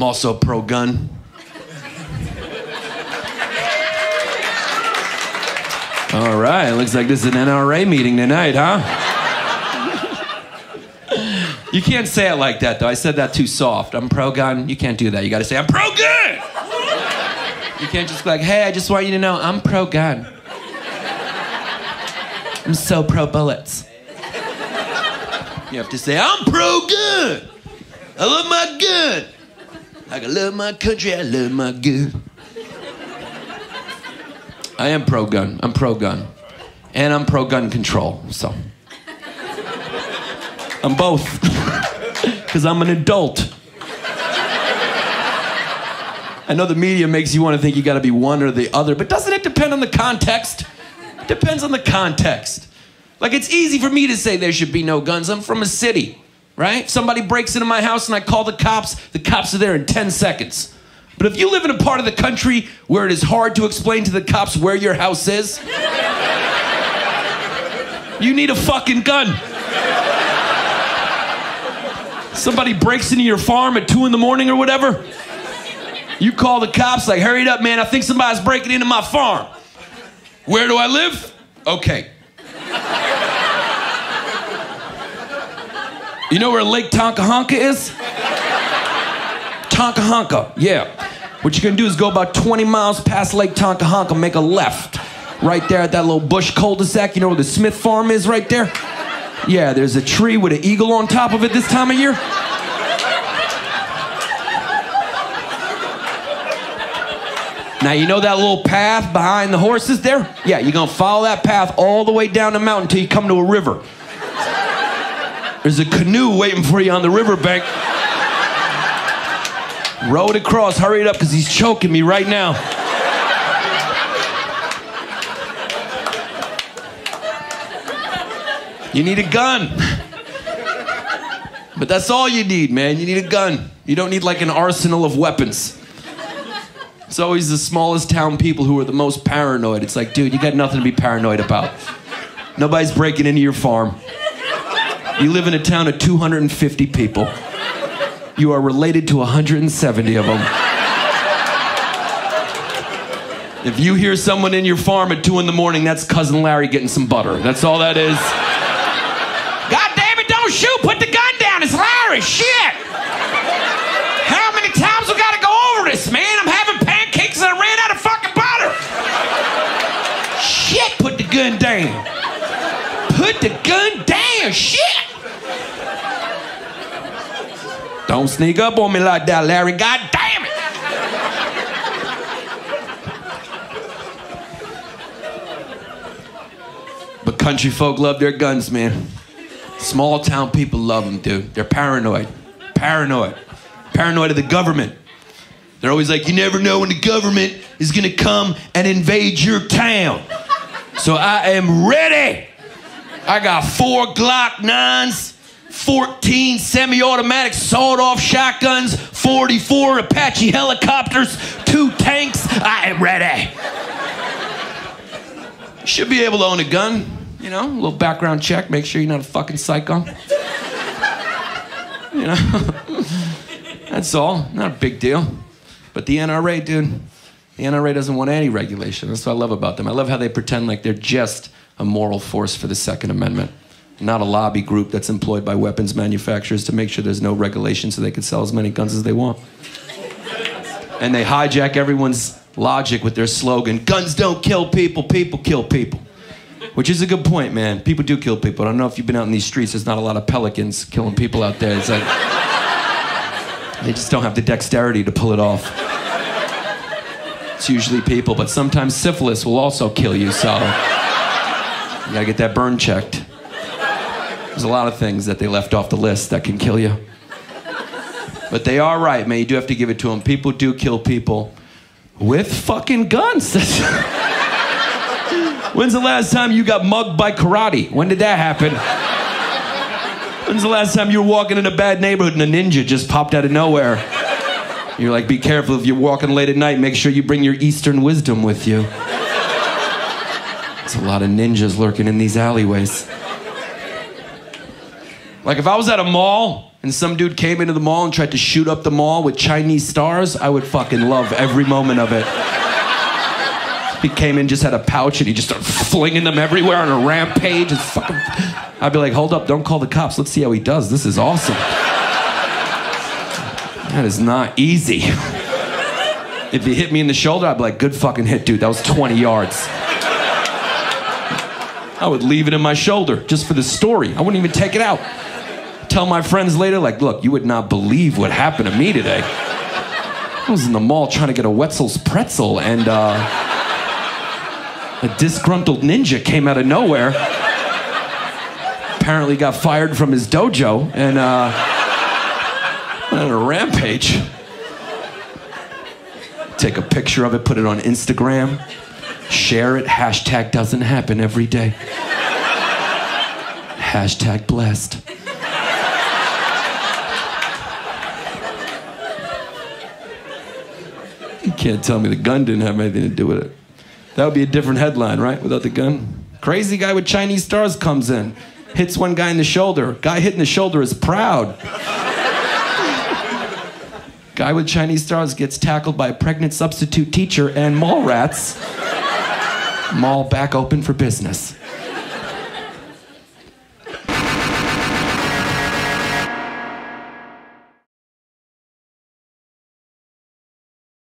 I'm also pro gun. All right, looks like this is an NRA meeting tonight, huh? you can't say it like that, though. I said that too soft. I'm pro gun. You can't do that. You gotta say, I'm pro gun! You can't just be like, hey, I just want you to know I'm pro gun. I'm so pro bullets. You have to say, I'm pro gun. I love my gun. I love my country, I love my gun. I am pro gun. I'm pro gun. And I'm pro gun control, so. I'm both. Because I'm an adult. I know the media makes you want to think you got to be one or the other, but doesn't it depend on the context? It depends on the context. Like, it's easy for me to say there should be no guns. I'm from a city, right? Somebody breaks into my house and I call the cops, the cops are there in 10 seconds. But if you live in a part of the country where it is hard to explain to the cops where your house is, you need a fucking gun. Somebody breaks into your farm at two in the morning or whatever. You call the cops, like, hurry up, man. I think somebody's breaking into my farm. Where do I live? Okay. You know where Lake Tonkahanka is? Tonkahanka, yeah. What you're gonna do is go about 20 miles past Lake Tonkahanka, make a left. Right there at that little bush cul-de-sac, you know where the Smith farm is right there? Yeah, there's a tree with an eagle on top of it this time of year. Now, you know that little path behind the horses there? Yeah, you're gonna follow that path all the way down the mountain until you come to a river. There's a canoe waiting for you on the riverbank. Row it across, hurry it up, because he's choking me right now. You need a gun. But that's all you need, man. You need a gun. You don't need like an arsenal of weapons. It's always the smallest town people who are the most paranoid. It's like, dude, you got nothing to be paranoid about. Nobody's breaking into your farm. You live in a town of 250 people. You are related to 170 of them. If you hear someone in your farm at 2 in the morning, that's Cousin Larry getting some butter. That's all that is. God damn it, don't shoot! Put the gun down! It's Larry! Shit! How many times we gotta go over this, man? I'm having pancakes and I ran out of fucking butter! Shit! Put the gun down! Put the gun down! Shit! Don't sneak up on me like that, Larry. God damn it! But country folk love their guns, man. Small town people love them, dude. They're paranoid. Paranoid. Paranoid of the government. They're always like, you never know when the government is gonna come and invade your town. So I am ready. I got four Glock 9s, 14 semi automatic sawed off shotguns, 44 Apache helicopters, two tanks. I am ready. Should be able to own a gun. You know, a little background check, make sure you're not a fucking psycho. You know, that's all. Not a big deal. But the NRA, dude, the NRA doesn't want any regulation. That's what I love about them. I love how they pretend like they're just a moral force for the Second Amendment, not a lobby group that's employed by weapons manufacturers to make sure there's no regulation so they can sell as many guns as they want. And they hijack everyone's logic with their slogan guns don't kill people, people kill people. Which is a good point, man. People do kill people. I don't know if you've been out in these streets, there's not a lot of pelicans killing people out there. It's like, they just don't have the dexterity to pull it off. It's usually people, but sometimes syphilis will also kill you, so you gotta get that burn checked. There's a lot of things that they left off the list that can kill you. But they are right, man. You do have to give it to them. People do kill people with fucking guns. When's the last time you got mugged by karate? When did that happen? When's the last time you were walking in a bad neighborhood and a ninja just popped out of nowhere? You're like, be careful if you're walking late at night, make sure you bring your Eastern wisdom with you. There's a lot of ninjas lurking in these alleyways. Like if I was at a mall and some dude came into the mall and tried to shoot up the mall with Chinese stars, I would fucking love every moment of it. He came in, just had a pouch, and he just started flinging them everywhere on a rampage. And fucking, I'd be like, hold up, don't call the cops. Let's see how he does. This is awesome. That is not easy. If he hit me in the shoulder, I'd be like, good fucking hit, dude. That was 20 yards. I would leave it in my shoulder just for the story. I wouldn't even take it out. Tell my friends later, like, look, you would not believe what happened to me today. I was in the mall trying to get a Wetzel's pretzel, and uh, a disgruntled ninja came out of nowhere. Apparently, got fired from his dojo and uh, went on a rampage. Take a picture of it, put it on Instagram, share it. Hashtag doesn't happen every day. Hashtag blessed. You can't tell me the gun didn't have anything to do with it. That would be a different headline, right? Without the gun. Crazy guy with Chinese stars comes in, hits one guy in the shoulder. Guy hit in the shoulder is proud. Guy with Chinese stars gets tackled by a pregnant substitute teacher and mall rats. Mall back open for business.